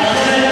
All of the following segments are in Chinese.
Amen.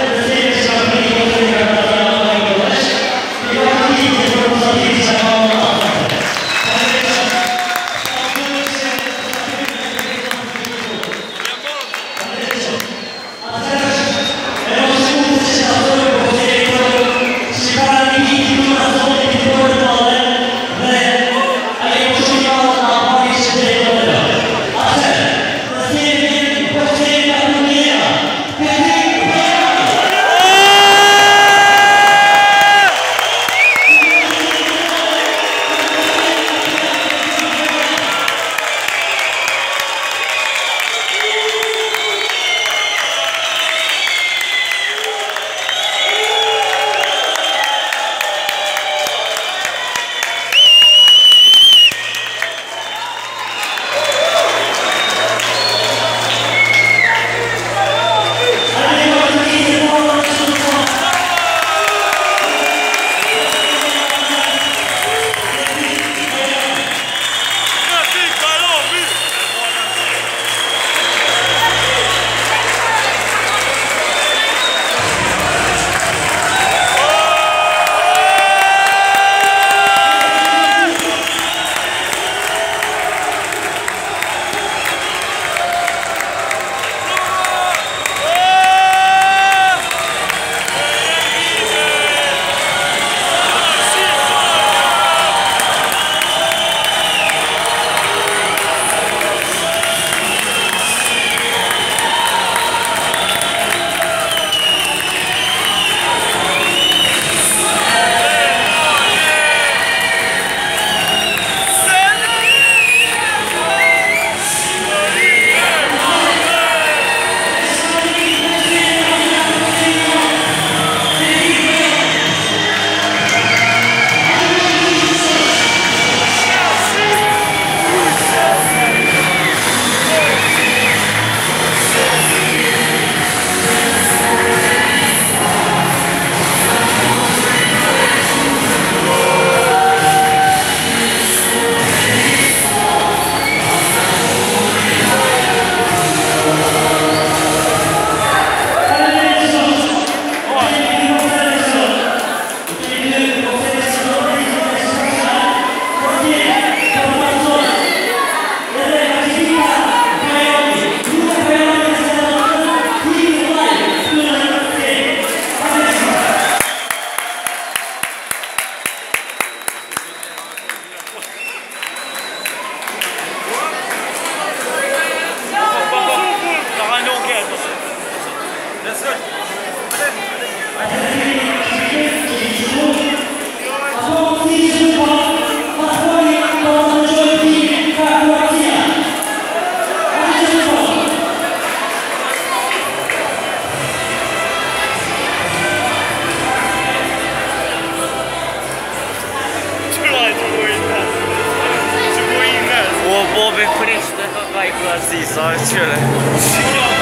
自己烧的吃了